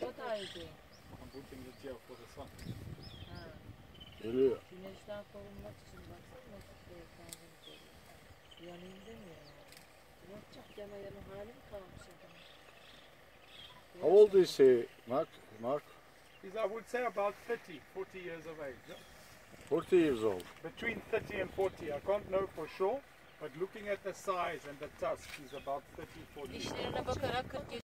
Şuradaydı. I'm putting Güneşten korunmak için baksana nasıl şey kendini. Yanayım demiyor. Yapacak yana yana kalmış? How old is he, Mark? Mark? He's, I would say, about 30, 40 years of age. yeah? 40 years old. Between 30 and 40. I can't know for sure, but looking at the size and the tusk, he's about 30, 40. Dişlerine bakarak 40